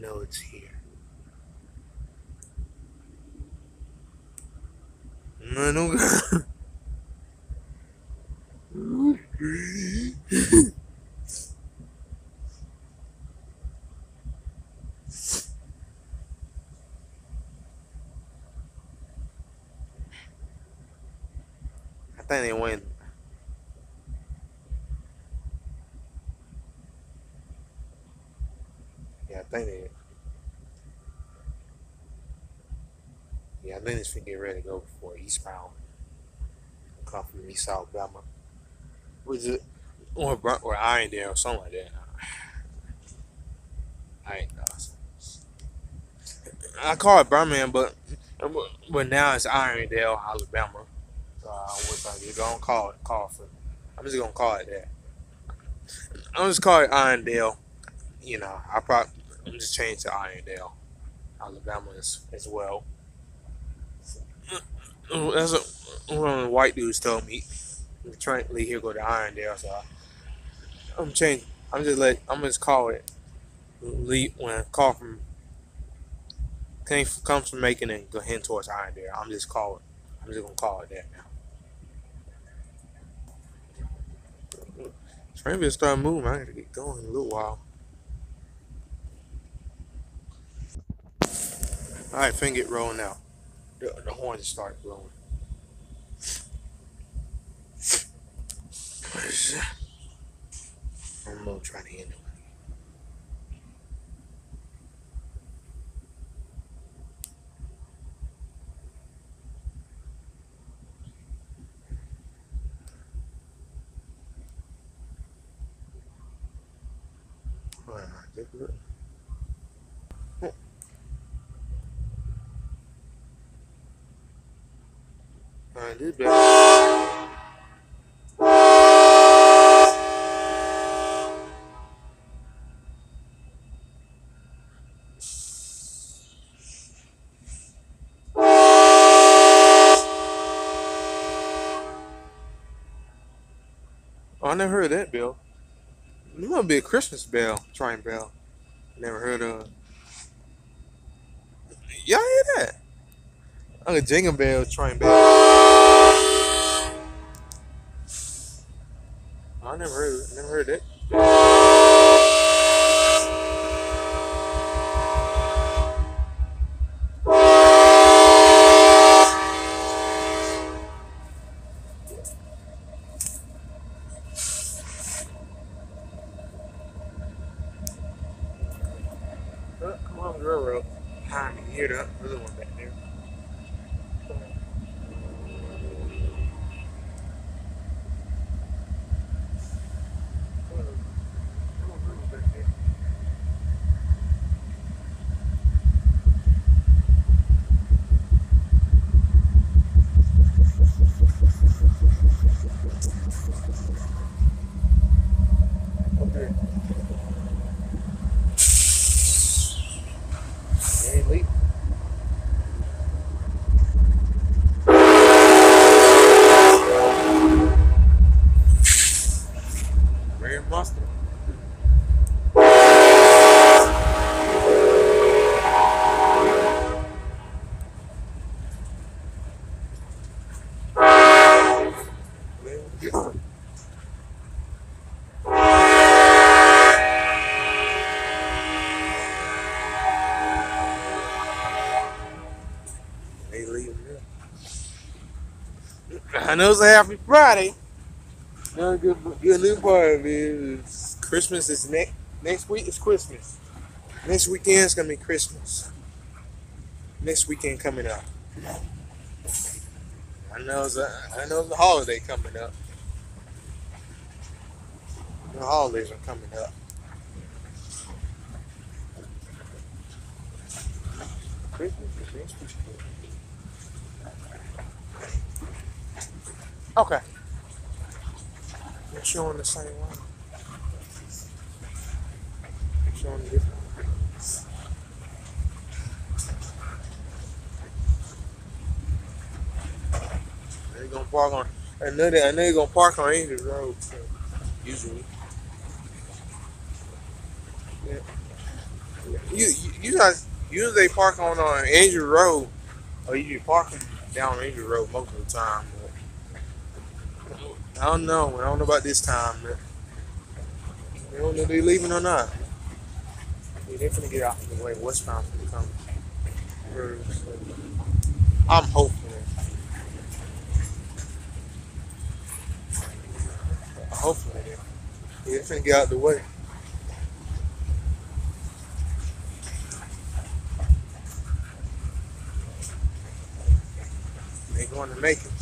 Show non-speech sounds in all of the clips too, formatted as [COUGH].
know it's here. No. [LAUGHS] I think they went. Yeah, I think they. Yeah, I think it's finna get ready to go for eastbound. Come from East Alabama. Was it or or Irondale or something like that? I ain't know. I call it Birmingham, but but now it's Irondale, Alabama. So I like, you don't call it Coffin. I'm just gonna call it that. I'm just call it Irondale. You know, I probably I'm just change to Irondale, Alabama as, as well. That's what one of the white dudes told me. Trying to leave here go to Irondale, so I'm change. I'm just let I'm just call it. Leave when I call from came from, comes from Macon and go heading towards Irondale. I'm just call it. I'm just gonna call it that now. Train just start moving. I gotta get going in a little while. All right, finna get rolling now. The, the horns start blowing. [SIGHS] I'm gonna try to end it. Alright, take look. Alright. Oh, I never heard that bell. It might be a Christmas bell, train bell. Never heard of. Y'all hear that? Like a jingle bell, train bell. I never heard. Never heard that. Uh, come on, railroad. I can hear the other one back there. Okay. Hey, Lee. Very mustard. They leaving there. I know it's a happy Friday. No good, good new part is Christmas is next next week is Christmas. Next weekend is gonna be Christmas. Next weekend coming up. I know it's a I know it's a holiday coming up. The holidays are coming up. Christmas is next weekend. Okay. You're showing the same one. You're showing the different They're gonna park on I know they I know they're gonna park on either road, so usually. Yeah. You you, you guys usually they park on uh, Andrew Road, or you be parking down Andrew Road most of the time. I don't know. I don't know about this time. But I don't know if they leaving or not. Yeah, they're gonna get out of the way. Westbound gonna come. I'm hoping. Hopefully, yeah. They're finna get out of the way. They're going to make it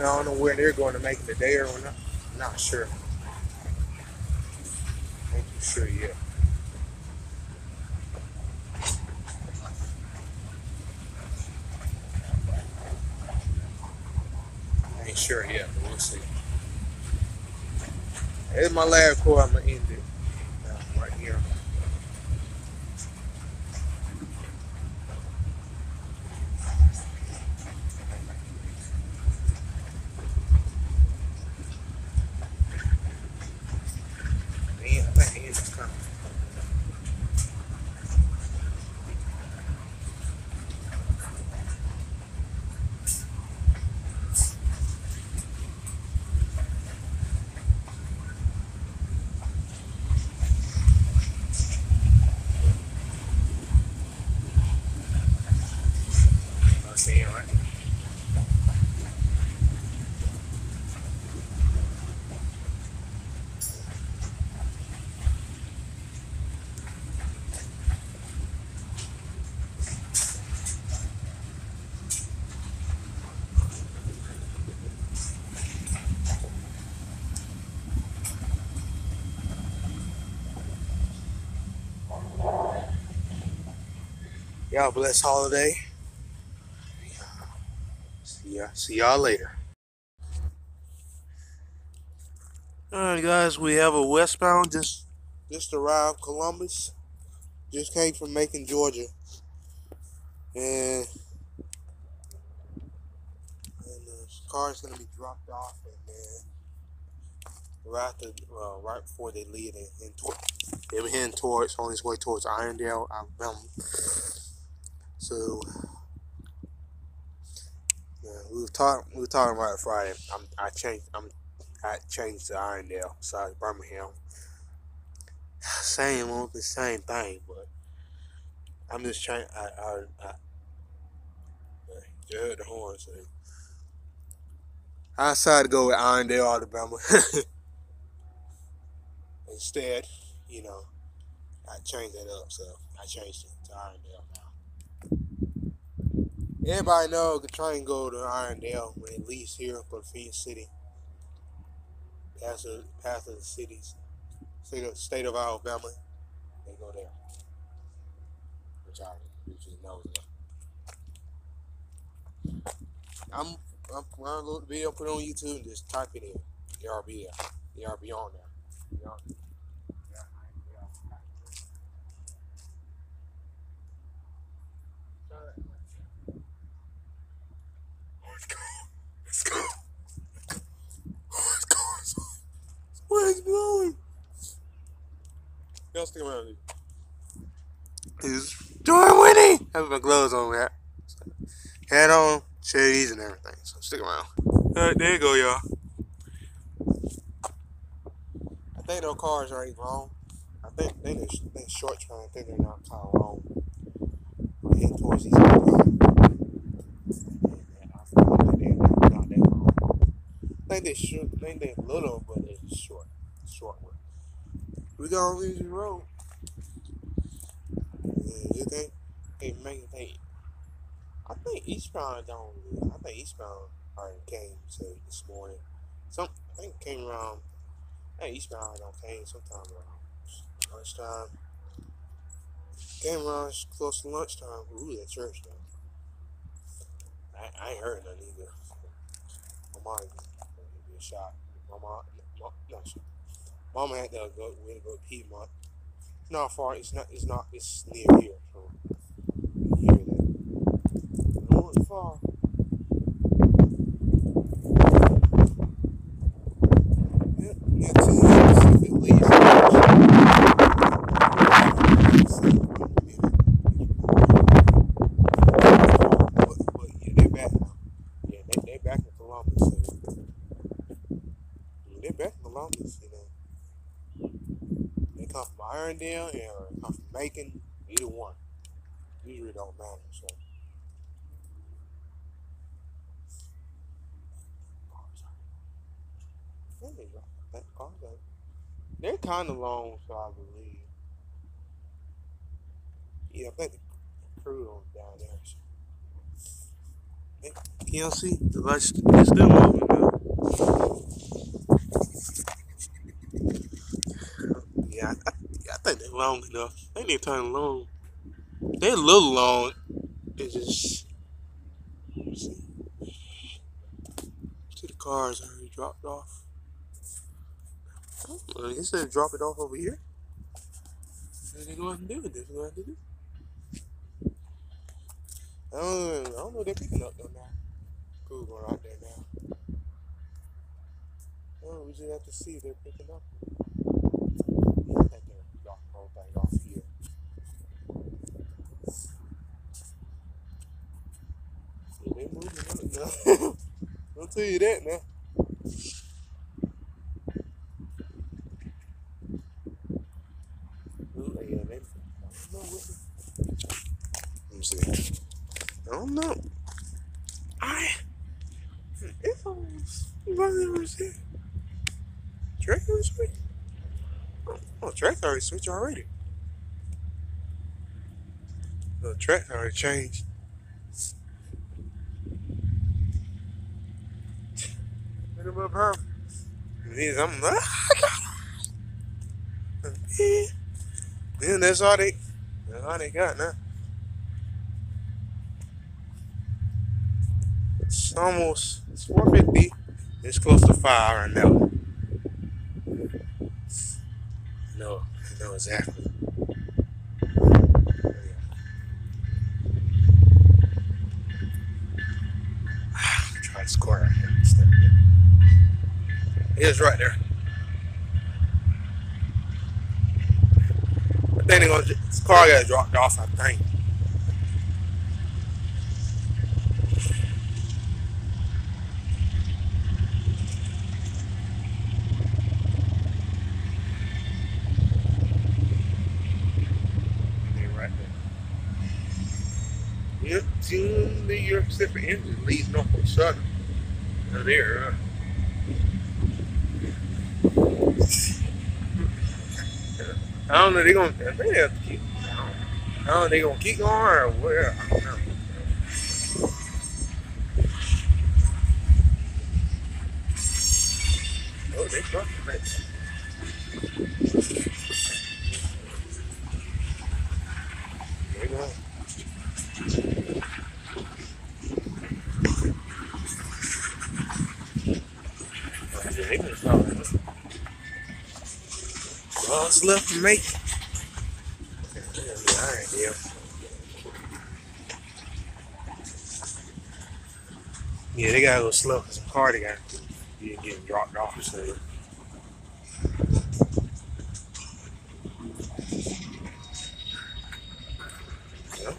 I don't know where they're going to make it today or not. Not sure. Too sure yet. Ain't sure yet, but we'll see. It's my last call. I'm gonna end it uh, right here. Man, I think the end is coming. I see it right. Y'all bless holiday. See ya. See y'all later. Alright guys, we have a westbound just just arrived Columbus. Just came from Macon, Georgia. And and the car's gonna be dropped off and then right to, uh, right before they leave they heading toward they were heading towards on his way towards Irondale, Alabama. So yeah, we were talking. We were talking about it Friday. I'm. I changed. I'm. I changed to Irondale, sorry, Birmingham. [SIGHS] Same, won't the same thing, but I'm just trying. I. I. I you heard the horn, so I decided to go with Irondale, Alabama. [LAUGHS] Instead, you know, I changed it up, so I changed it to Irondale. Everybody know could try and go to Irondale when it leaves here for Phenix City. Past the past the cities. State of state of Alabama. They go there. Which I which is knows. I'm I'm gonna go to video, put it on YouTube and just type it in. ERB there. ERB on there. Let's go. Let's go. Where's blowing? Y'all stick around. Is Jordan Winnie? I have my gloves on, man. Hat on, shades, and everything. So stick around. Alright, there you go, y'all. I think those cars are wrong. I think they they they short term. I think they're not kind of wrong. We're heading towards these. I think they. I think they're little, but they're short. Short one. We on Easy Road. Yeah, you think they make? They, I think eastbound don't. I think eastbound already came to this morning. Some I think came around. I think eastbound don't came sometime around lunchtime. Came around close to lunchtime. Ooh, that church though. I, I ain't heard nothing either. My mom a shot. My no, no, Mama had to go. Had to go to Piedmont. Not far. It's not. It's not. It's near here. So near that. Not far. Yep. Yeah, two hours if it leaves. come Irondale or come from Macon, either one. Usually don't matter. So. They're kind of long, so I believe. Yeah, I think the crew on down there. So. You know, see, the lights is still moving now. Yeah, I, I, I think they're long enough. They need turn long. A little long. It's just. See. see the cars already dropped off. Oh, I guess they drop it off over here. They go and do it. What they do. I don't, I don't know what they're picking up though now. Cool going out there now. Oh, we just have to see if they're picking up. Yeah, I think they're dropping the whole thing off here. They're moving up now. I'll tell you that now. Ooh, yeah, they, I don't know. I don't know. I. It's almost. What was it? Drake already switched? Oh, oh, already switched already. The track already changed. My purple. Means I'm like, ah. Yeah. Then that's all they, that's all they got now. It's almost it's 450. It's close to five right now. No, I know exactly. [SIGHS] Try to score. Is right there. I think gonna. This car got dropped off. I think. Yep, tune the your Pacific engine leads Norfolk Southern. Now there. Uh, I don't know. They gonna. I think they have to keep. I don't know. They gonna keep going or where? I don't know. Oh, they dropped it. They go. Oh, yeah, they been following us. It's left to make. Yeah, they gotta go slow because the car got getting dropped off. So. Yeah.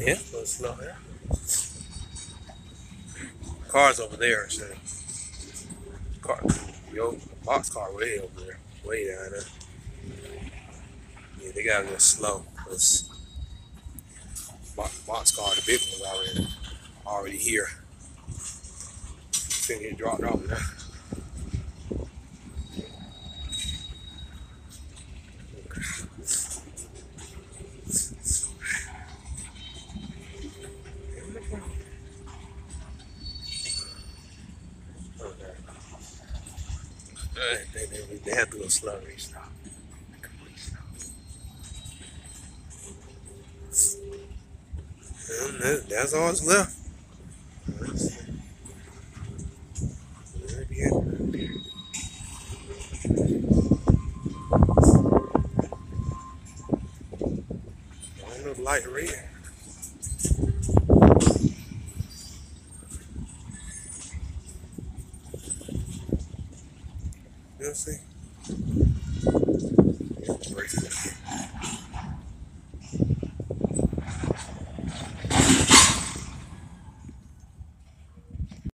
Yeah, go slow there. Car's over there, so car, yo, box car way over there, way down there. Yeah, they gotta go slow. Cause box, box car, the big one's already already here. Finna get dropped off now. Have to go slow. Stop. That's all that's left. Light red. You saying?